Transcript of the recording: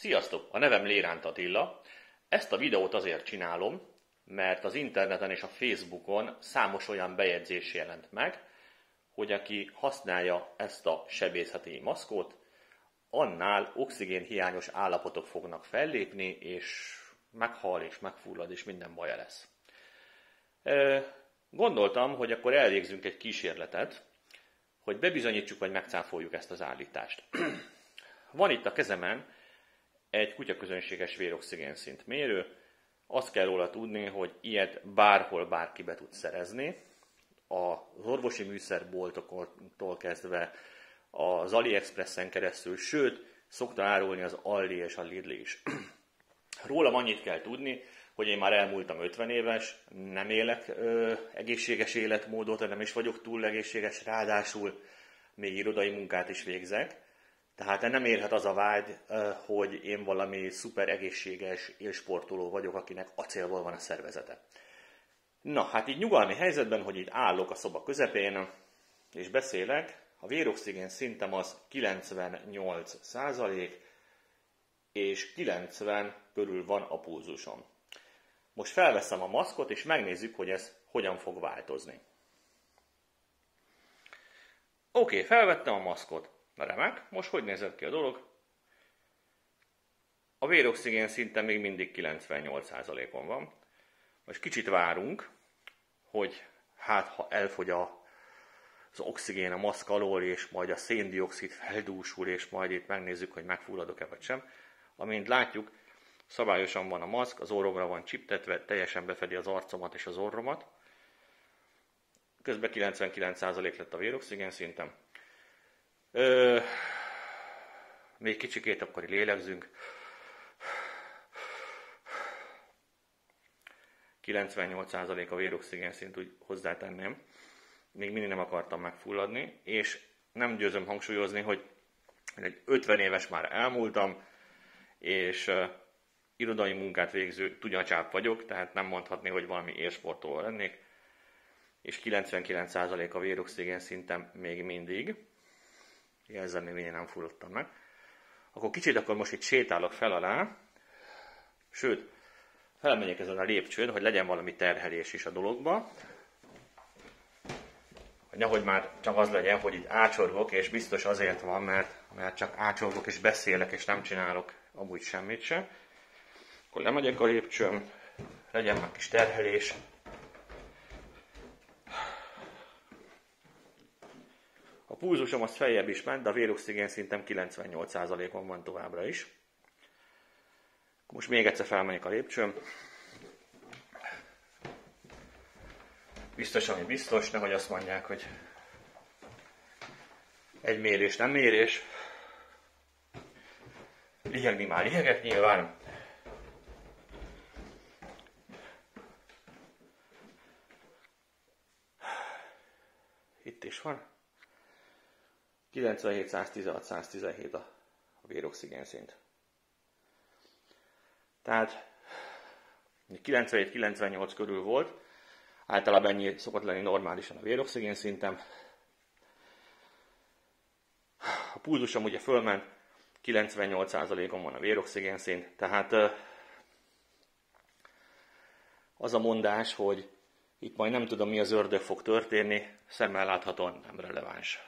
Sziasztok! A nevem Léránt Attila. Ezt a videót azért csinálom, mert az interneten és a Facebookon számos olyan bejegyzés jelent meg, hogy aki használja ezt a sebészeti maszkot, annál oxigénhiányos állapotok fognak fellépni, és meghal, és megfullad, és minden baja lesz. Gondoltam, hogy akkor elvégzünk egy kísérletet, hogy bebizonyítsuk, vagy megcáfoljuk ezt az állítást. Van itt a kezemen egy kutyaközönséges véroxigén szint mérő. Azt kell róla tudni, hogy ilyet bárhol bárki be tud szerezni. Az orvosi műszerboltoktól kezdve az AliExpressen keresztül, sőt, szokta árulni az Aldi és a Lidl is. Rólam annyit kell tudni, hogy én már elmúltam 50 éves, nem élek ö, egészséges életmódot, nem is vagyok túl egészséges, ráadásul még irodai munkát is végzek. Tehát nem érhet az a vágy, hogy én valami szuper egészséges élsportoló vagyok, akinek acélból van a szervezete. Na, hát így nyugalmi helyzetben, hogy itt állok a szoba közepén, és beszélek, a véroxigén szintem az 98 százalék, és 90 körül van a pulzusom. Most felveszem a maszkot, és megnézzük, hogy ez hogyan fog változni. Oké, felvettem a maszkot. Remek, most hogy nézett ki a dolog? A véroxigén szinte még mindig 98%-on van. Most kicsit várunk, hogy hát ha elfogy a, az oxigén a maszk alól, és majd a széndiokszid feldúsul, és majd itt megnézzük, hogy megfulladok-e vagy sem. Amint látjuk, szabályosan van a maszk, az orromra van csiptetve, teljesen befedi az arcomat és az orromat. Közben 99% lett a véroxigén szintem. Ö, még kicsikét akkor lélegzünk. 98% a véroxigén szint úgy hozzátenném. Még mindig nem akartam megfulladni, és nem győzöm hangsúlyozni, hogy egy 50 éves már elmúltam, és uh, irodai munkát végző tudjacsáp vagyok, tehát nem mondhatni, hogy valami élsportoló lennék, és 99% a véroxigén szintem még mindig jelzem, még én nem fulladtam meg. Akkor kicsit akkor most itt sétálok fel alá, sőt, felmegyek ezen a lépcsőn, hogy legyen valami terhelés is a dologba, hogy nehogy már csak az legyen, hogy itt ácsorgok, és biztos azért van, mert, mert csak ácsorgok és beszélek, és nem csinálok amúgy semmit sem. Akkor lemegyek a lépcsőn, legyen már kis terhelés, pulzusom az feljebb is ment, de a véroxigén szintem 98%-on van továbbra is. Most még egyszer felmegyek a lépcsőn. Biztos, ami biztos, nehogy azt mondják, hogy egy mérés nem mérés. Lihegni már lihegek nyilván. Itt is van. 97, 116, 117 a, a véroxigén szint. Tehát 97-98 körül volt, általában ennyi szokott lenni normálisan a véroxigén szintem. A pulzusom ugye fölment, 98%-on van a véroxigén szint, tehát az a mondás, hogy itt majd nem tudom mi az ördög fog történni, szemmel láthatóan nem releváns.